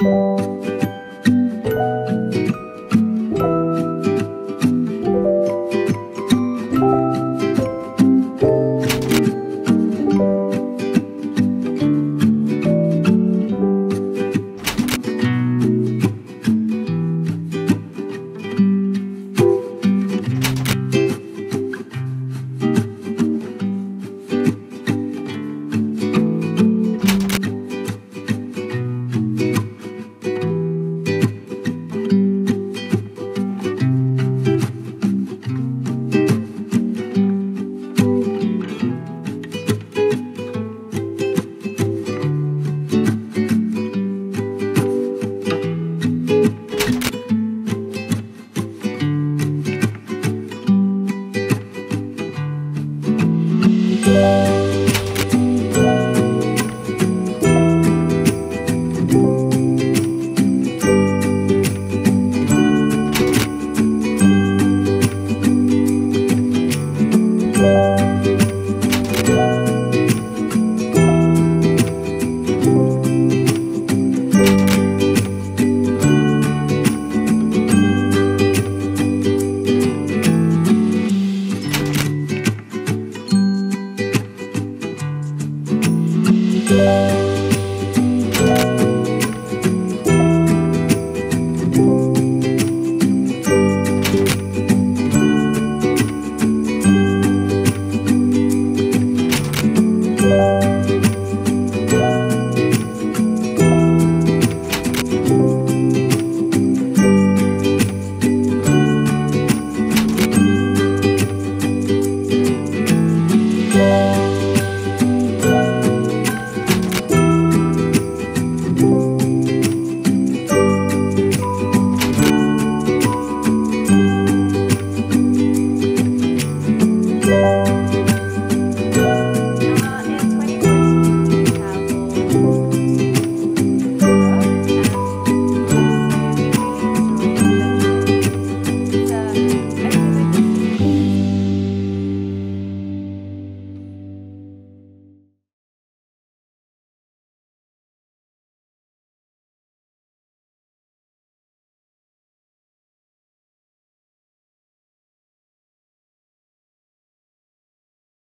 you Música Música